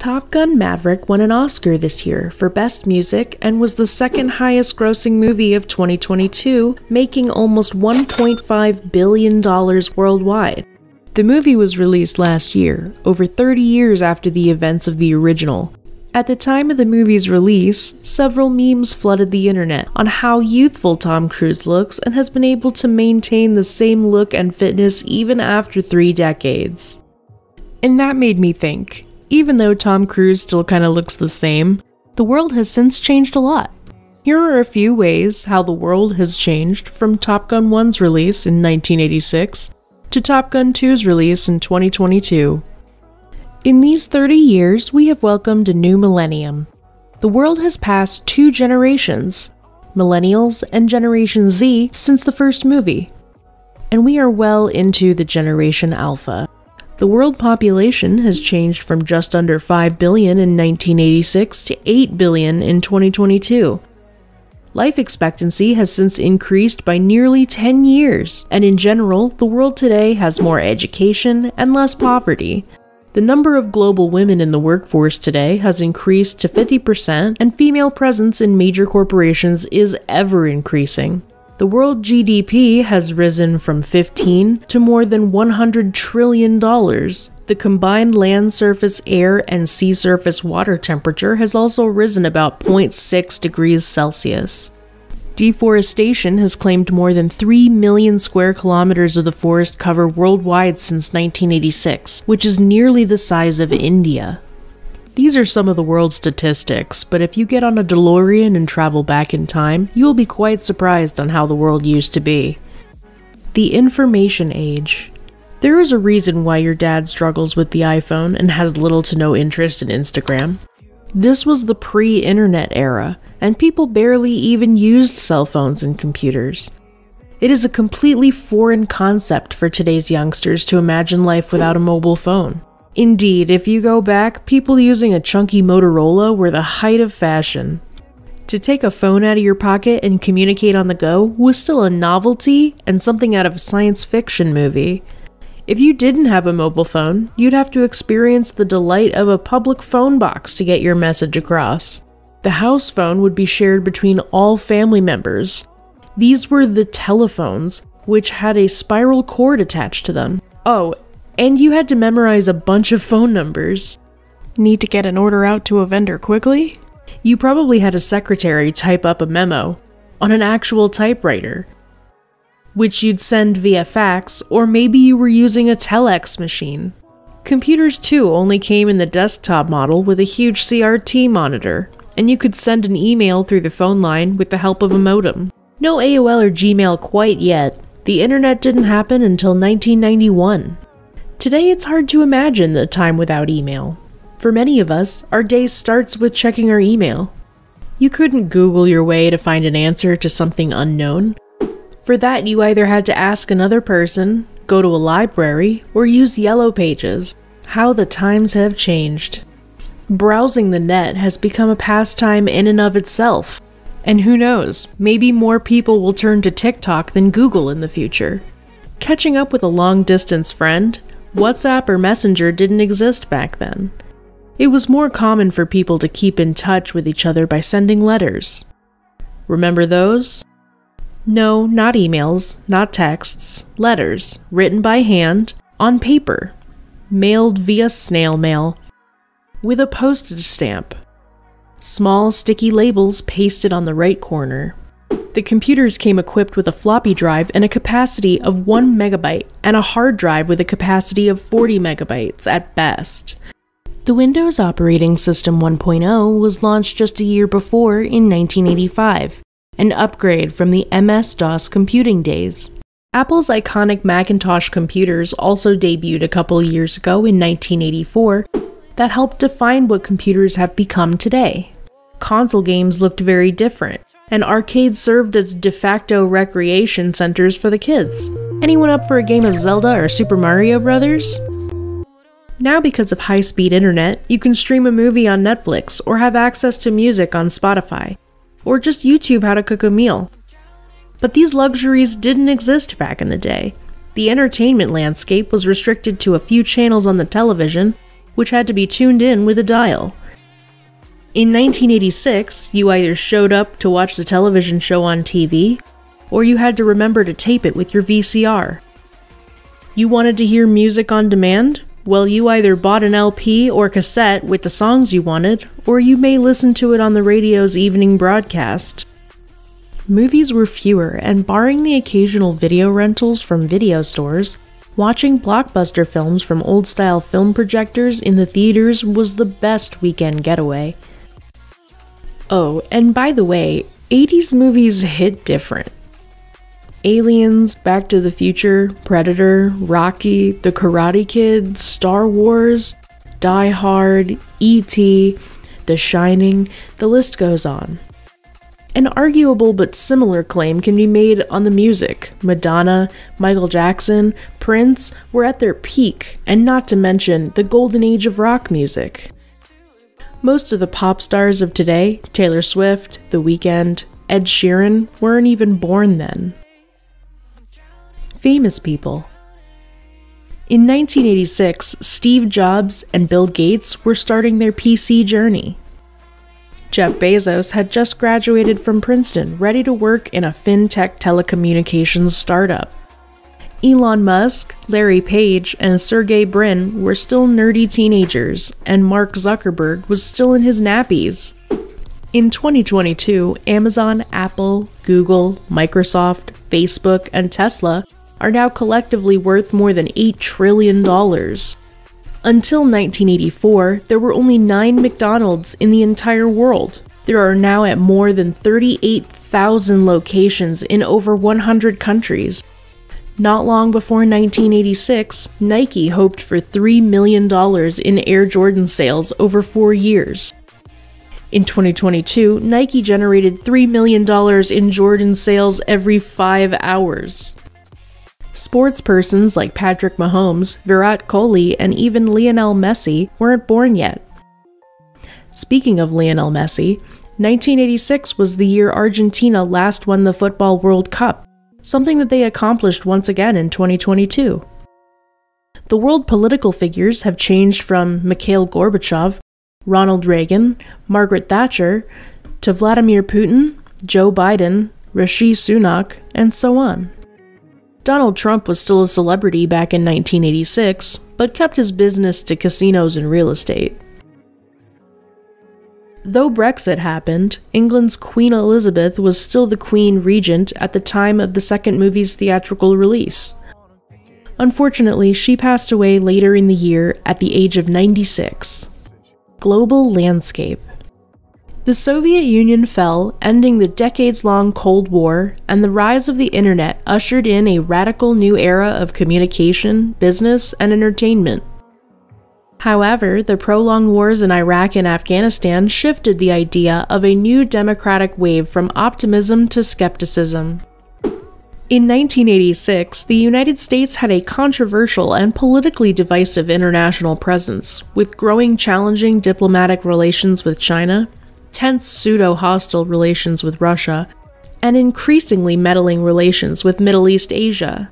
Top Gun Maverick won an Oscar this year for Best Music and was the second highest grossing movie of 2022, making almost $1.5 billion worldwide. The movie was released last year, over 30 years after the events of the original. At the time of the movie's release, several memes flooded the internet on how youthful Tom Cruise looks and has been able to maintain the same look and fitness even after three decades. And that made me think even though Tom Cruise still kind of looks the same, the world has since changed a lot. Here are a few ways how the world has changed from Top Gun 1's release in 1986 to Top Gun 2's release in 2022. In these 30 years, we have welcomed a new millennium. The world has passed two generations, Millennials and Generation Z, since the first movie. And we are well into the Generation Alpha. The world population has changed from just under 5 billion in 1986 to 8 billion in 2022. Life expectancy has since increased by nearly 10 years, and in general, the world today has more education and less poverty. The number of global women in the workforce today has increased to 50%, and female presence in major corporations is ever increasing. The world GDP has risen from 15 to more than $100 trillion. The combined land surface air and sea surface water temperature has also risen about 0.6 degrees Celsius. Deforestation has claimed more than 3 million square kilometers of the forest cover worldwide since 1986, which is nearly the size of India. These are some of the world's statistics, but if you get on a DeLorean and travel back in time, you will be quite surprised on how the world used to be. The Information Age. There is a reason why your dad struggles with the iPhone and has little to no interest in Instagram. This was the pre internet era, and people barely even used cell phones and computers. It is a completely foreign concept for today's youngsters to imagine life without a mobile phone. Indeed, if you go back, people using a chunky Motorola were the height of fashion. To take a phone out of your pocket and communicate on the go was still a novelty and something out of a science fiction movie. If you didn't have a mobile phone, you'd have to experience the delight of a public phone box to get your message across. The house phone would be shared between all family members. These were the telephones, which had a spiral cord attached to them. Oh, and you had to memorize a bunch of phone numbers. Need to get an order out to a vendor quickly? You probably had a secretary type up a memo on an actual typewriter, which you'd send via fax, or maybe you were using a telex machine. Computers, too, only came in the desktop model with a huge CRT monitor, and you could send an email through the phone line with the help of a modem. No AOL or Gmail quite yet. The internet didn't happen until 1991. Today, it's hard to imagine a time without email. For many of us, our day starts with checking our email. You couldn't Google your way to find an answer to something unknown. For that, you either had to ask another person, go to a library, or use Yellow Pages. How the times have changed. Browsing the net has become a pastime in and of itself. And who knows, maybe more people will turn to TikTok than Google in the future. Catching up with a long distance friend, WhatsApp or Messenger didn't exist back then. It was more common for people to keep in touch with each other by sending letters. Remember those? No, not emails, not texts, letters, written by hand, on paper, mailed via snail mail, with a postage stamp. Small sticky labels pasted on the right corner. The computers came equipped with a floppy drive and a capacity of 1 megabyte, and a hard drive with a capacity of 40 megabytes at best. The Windows Operating System 1.0 was launched just a year before in 1985, an upgrade from the MS DOS computing days. Apple's iconic Macintosh computers also debuted a couple years ago in 1984 that helped define what computers have become today. Console games looked very different and arcades served as de facto recreation centers for the kids. Anyone up for a game of Zelda or Super Mario Brothers? Now, because of high speed internet, you can stream a movie on Netflix or have access to music on Spotify, or just YouTube how to cook a meal. But these luxuries didn't exist back in the day. The entertainment landscape was restricted to a few channels on the television which had to be tuned in with a dial. In 1986, you either showed up to watch the television show on TV, or you had to remember to tape it with your VCR. You wanted to hear music on demand? Well, you either bought an LP or cassette with the songs you wanted, or you may listen to it on the radio's evening broadcast. Movies were fewer, and barring the occasional video rentals from video stores, watching blockbuster films from old style film projectors in the theaters was the best weekend getaway. Oh, and by the way, 80s movies hit different. Aliens, Back to the Future, Predator, Rocky, The Karate Kid, Star Wars, Die Hard, E.T., The Shining, the list goes on. An arguable but similar claim can be made on the music. Madonna, Michael Jackson, Prince were at their peak, and not to mention the golden age of rock music. Most of the pop stars of today, Taylor Swift, The Weeknd, Ed Sheeran, weren't even born then. Famous people. In 1986, Steve Jobs and Bill Gates were starting their PC journey. Jeff Bezos had just graduated from Princeton, ready to work in a fintech telecommunications startup. Elon Musk, Larry Page, and Sergey Brin were still nerdy teenagers, and Mark Zuckerberg was still in his nappies. In 2022, Amazon, Apple, Google, Microsoft, Facebook, and Tesla are now collectively worth more than $8 trillion. Until 1984, there were only nine McDonald's in the entire world. There are now at more than 38,000 locations in over 100 countries. Not long before 1986, Nike hoped for $3 million in Air Jordan sales over four years. In 2022, Nike generated $3 million in Jordan sales every five hours. Sportspersons like Patrick Mahomes, Virat Kohli, and even Lionel Messi weren't born yet. Speaking of Lionel Messi, 1986 was the year Argentina last won the Football World Cup something that they accomplished once again in 2022. The world political figures have changed from Mikhail Gorbachev, Ronald Reagan, Margaret Thatcher, to Vladimir Putin, Joe Biden, Rishi Sunak, and so on. Donald Trump was still a celebrity back in 1986, but kept his business to casinos and real estate. Though Brexit happened, England's Queen Elizabeth was still the Queen Regent at the time of the second movie's theatrical release. Unfortunately, she passed away later in the year at the age of 96. Global Landscape The Soviet Union fell, ending the decades long Cold War, and the rise of the Internet ushered in a radical new era of communication, business, and entertainment. However, the prolonged wars in Iraq and Afghanistan shifted the idea of a new democratic wave from optimism to skepticism. In 1986, the United States had a controversial and politically divisive international presence, with growing challenging diplomatic relations with China, tense pseudo hostile relations with Russia, and increasingly meddling relations with Middle East Asia.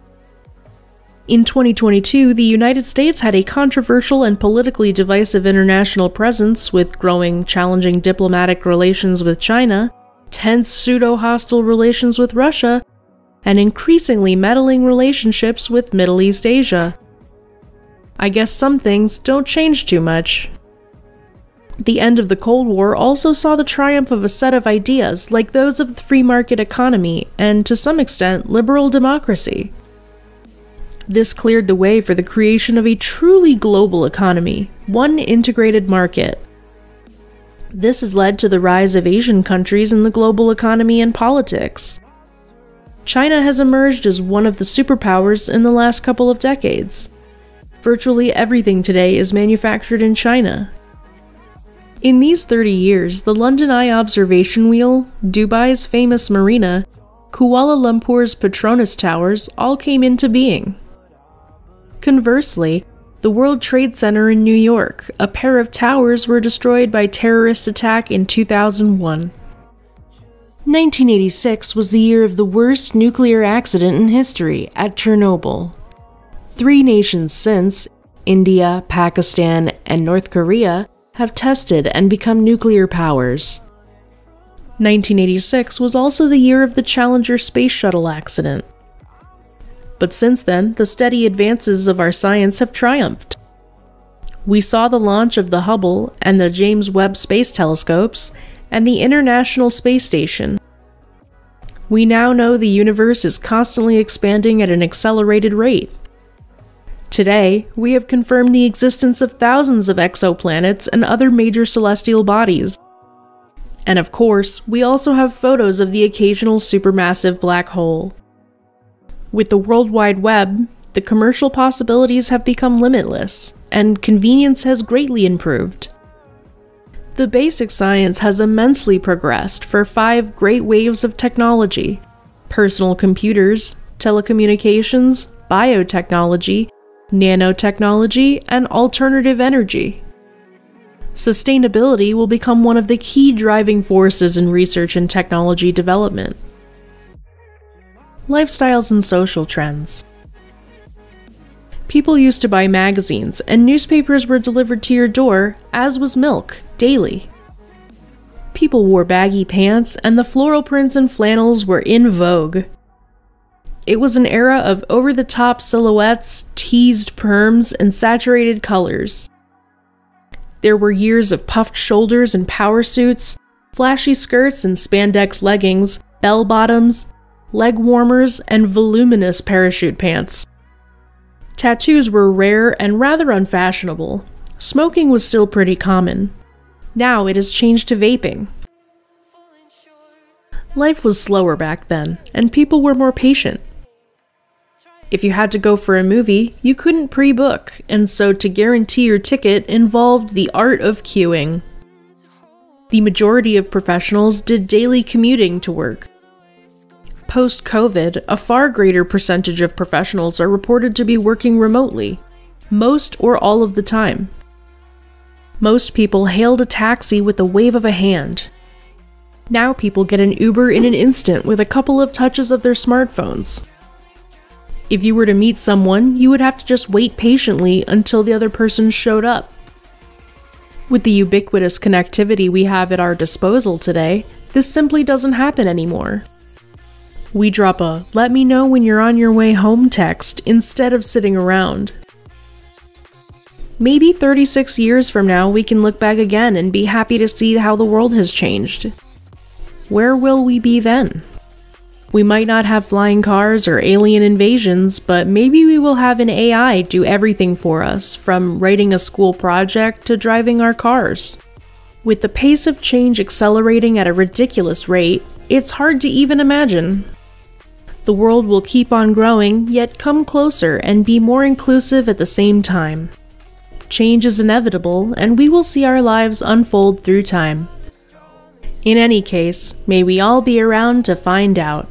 In 2022, the United States had a controversial and politically divisive international presence with growing, challenging diplomatic relations with China, tense pseudo hostile relations with Russia, and increasingly meddling relationships with Middle East Asia. I guess some things don't change too much. The end of the Cold War also saw the triumph of a set of ideas like those of the free market economy and, to some extent, liberal democracy. This cleared the way for the creation of a truly global economy, one integrated market. This has led to the rise of Asian countries in the global economy and politics. China has emerged as one of the superpowers in the last couple of decades. Virtually everything today is manufactured in China. In these 30 years, the London Eye Observation Wheel, Dubai's famous marina, Kuala Lumpur's Petronas Towers all came into being. Conversely, the World Trade Center in New York, a pair of towers were destroyed by terrorist attack in 2001. 1986 was the year of the worst nuclear accident in history at Chernobyl. Three nations since, India, Pakistan, and North Korea have tested and become nuclear powers. 1986 was also the year of the Challenger space shuttle accident. But since then, the steady advances of our science have triumphed. We saw the launch of the Hubble and the James Webb Space Telescopes and the International Space Station. We now know the universe is constantly expanding at an accelerated rate. Today, we have confirmed the existence of thousands of exoplanets and other major celestial bodies. And of course, we also have photos of the occasional supermassive black hole. With the World Wide Web, the commercial possibilities have become limitless, and convenience has greatly improved. The basic science has immensely progressed for five great waves of technology personal computers, telecommunications, biotechnology, nanotechnology, and alternative energy sustainability will become one of the key driving forces in research and technology development. Lifestyles and social trends. People used to buy magazines, and newspapers were delivered to your door, as was milk, daily. People wore baggy pants, and the floral prints and flannels were in vogue. It was an era of over the top silhouettes, teased perms, and saturated colors. There were years of puffed shoulders and power suits, flashy skirts and spandex leggings, bell bottoms, leg warmers, and voluminous parachute pants. Tattoos were rare and rather unfashionable. Smoking was still pretty common. Now it has changed to vaping. Life was slower back then, and people were more patient. If you had to go for a movie, you couldn't pre book, and so to guarantee your ticket involved the art of queuing. The majority of professionals did daily commuting to work. Post COVID, a far greater percentage of professionals are reported to be working remotely, most or all of the time. Most people hailed a taxi with a wave of a hand. Now people get an Uber in an instant with a couple of touches of their smartphones. If you were to meet someone, you would have to just wait patiently until the other person showed up. With the ubiquitous connectivity we have at our disposal today, this simply doesn't happen anymore. We drop a let me know when you're on your way home text instead of sitting around. Maybe 36 years from now, we can look back again and be happy to see how the world has changed. Where will we be then? We might not have flying cars or alien invasions, but maybe we will have an AI do everything for us, from writing a school project to driving our cars. With the pace of change accelerating at a ridiculous rate, it's hard to even imagine. The world will keep on growing, yet come closer and be more inclusive at the same time. Change is inevitable, and we will see our lives unfold through time. In any case, may we all be around to find out.